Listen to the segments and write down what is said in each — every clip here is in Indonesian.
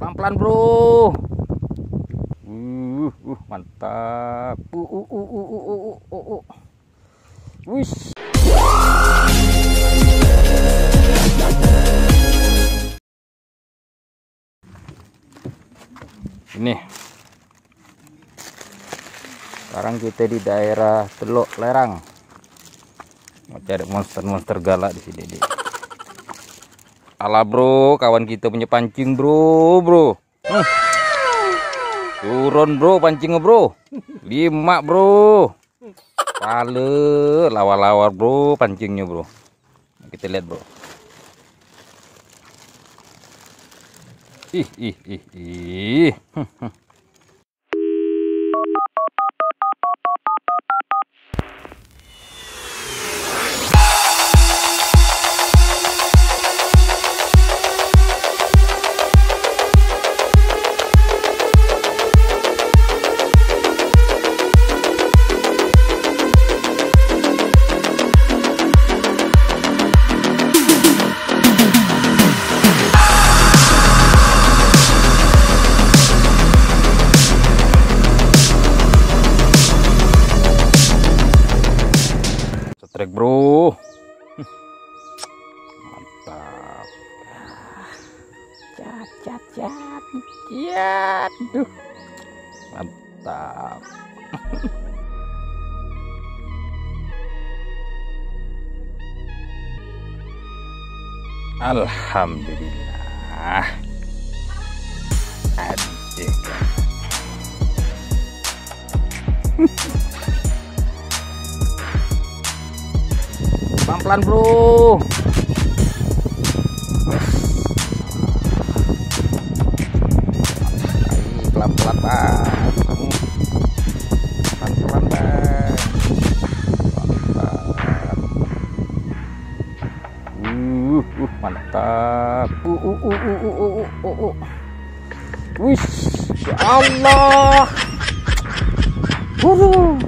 Pelan-pelan, Bro. Uh, uh, mantap. Uh, uh, uh, uh, uh, uh, uh, uh. Wis. Ini. Sekarang kita di daerah Teluk Lerang. Mau cari monster-monster galak di sini, Dik. Alah bro, kawan kita punya pancing bro, bro. Hmm. Turun bro, pancingnya bro. Lima bro. Pale, lawa-lawa bro, pancingnya bro. Kita lihat bro. Ih, ih, ih, ih. Setrek bro. Mantap. Cat, cat, cat, cat. Duh. Mantap. Alhamdulillah. Adik. Pelan-pelan, Bro. Ayo, Pelan-pelan, Bang. Pelan-pelan, Bang. Mantap. Uh, uh, mantap. Uh, uh, uh, uh, uh, uh, uh, uh. Wih, ya Allah. Waduh.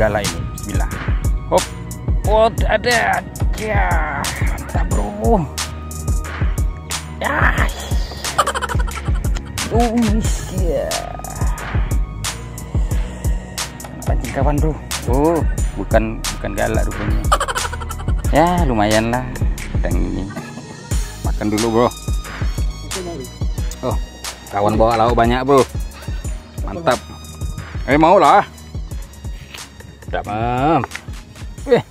Ini galak ini. Bismillah. Hop. Oh, ada. Ya, mantap bro. Ya. Oh, ya. Pancing kawan bro. Oh, bukan bukan galak rupanya. Ya, lumayan lah. Dan ini makan dulu bro. Oh, kawan bawa lauk banyak bro. Mantap. Eh mau lah. Tidak mam. Eh.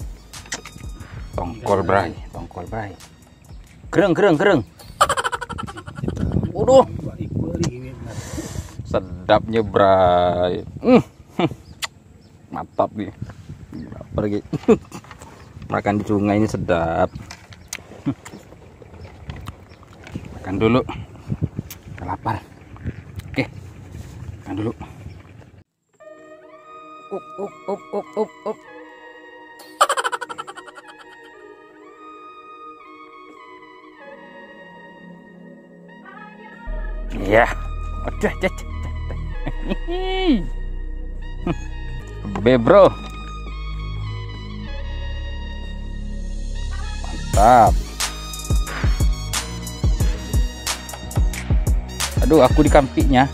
Tongkol bray, tongkol bray. Kereng, kereng, kereng. Waduh, sedapnya bray. Hmm. Mantap nih. Pergi. Makan di sungai ini sedap. Makan dulu. Lapar. Oke. Makan dulu. Up, up, up, up, up, up. Ya, udah, dah, dah, dah. Be bro, mantap. Aduh, aku di kampiknya.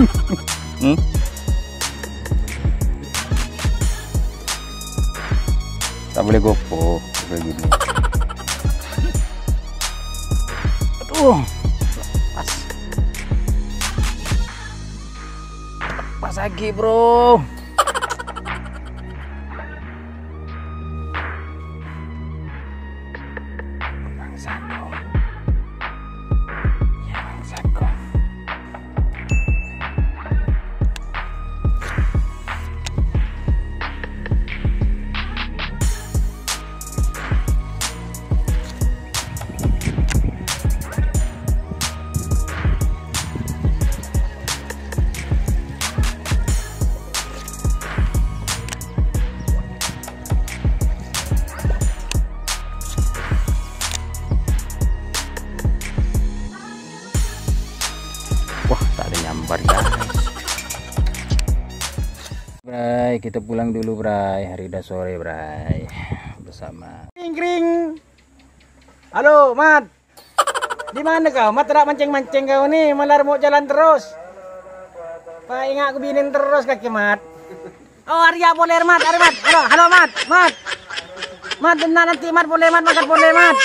hmm? Tak boleh gopo kayak gini. Aduh. Pas. Pas lagi, Bro. Guys. Bray, kita pulang dulu Bray. Hari udah sore Bray. Bersama. Kring kring. Halo, Mat. Di mana kau? Mat tidak mancing-mancing kau nih, malah mau jalan terus. Pak ingat aku binin terus kaki Mat. Oh, Arya boleh Mat, Arya Mat. Halo, halo Mat, Mat. Mat, benar nanti Mat boleh Mat makan boleh Mat.